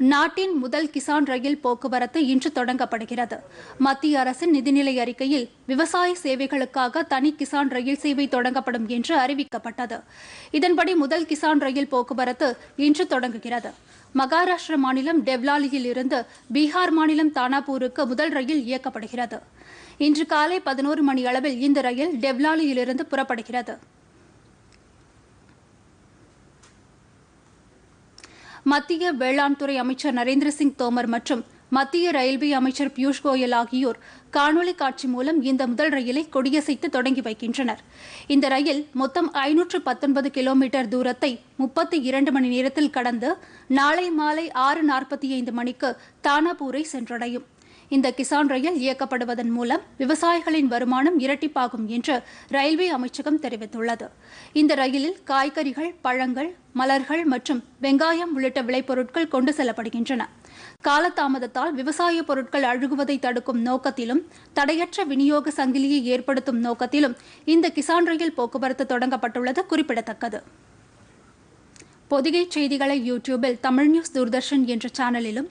நாட்டின் முதல் கிசான் ரயில் போக்குவரத்து இன்று தொடங்கப்படுகிறது. மத்திய அரசின் நிதிநிலை அறிக்கையில் விவசாய சேவைகளுக்காக தனி கிசான் ரயில் சேவை தொடங்கப்படும் என்று அறிவிக்கப்பட்டது. இதன்படி முதல் கிசான் ரயில் போக்குவரத்து இன்று தொடங்குகிறது. மகாராஷ்டிர மாநிலம் டெவ்லாலியில் இருந்து பீகார் மாநிலம் தானாபூருக்கு முதல் ரயில் இயக்கப்படுகிறது. இன்று காலை பதினோரு மணி அளவில் இந்த ரயில் டெவ்லாலியிலிருந்து புறப்படுகிறது. மத்திய வேளாண் துறை அமைச்சர் நரேந்திர சிங் தோமர் மற்றும் மத்திய ரயில்வே அமைச்சர் பியூஷ் கோயல் ஆகியோர் காணொலி காட்சி மூலம் இந்த முதல் ரயிலை கொடியசைத்து தொடங்கி வைக்கின்றனர். இந்த ரயில் மொத்தம் ஐநூற்று பத்தொன்பது கிலோமீட்டர் தூரத்தை முப்பத்தி இரண்டு மணி நேரத்தில் கடந்து நாளை மாலை ஆறு நாற்பத்தி ஐந்து மணிக்கு தானாபூரை சென்றடையும். இந்த கிசான் ரயில் இயக்கப்படுவதன் மூலம் விவசாயிகளின் வருமானம் இரட்டிப்பாகும் என்று ரயில்வே அமைச்சகம் தெரிவித்துள்ளது. இந்த ரயிலில் காய்கறிகள் பழங்கள் மலர்கள் மற்றும் வெங்காயம் உள்ளிட்ட விளைபொருட்கள் கொண்டு செல்லப்படுகின்றன. காலதாமதத்தால் விவசாய பொருட்கள் அழுகுவதை தடுக்கும் நோக்கத்திலும் தடையற்ற விநியோக சங்கிலியை ஏற்படுத்தும் நோக்கத்திலும் இந்த கிசான் ரயில் போக்குவரத்து தொடங்கப்பட்டுள்ளது குறிப்பிடத்தக்கது. பொதிகை செய்திகளை யூடியூபில் தமிழ் நியூஸ் தூர்தர்ஷன் என்ற சேனலிலும்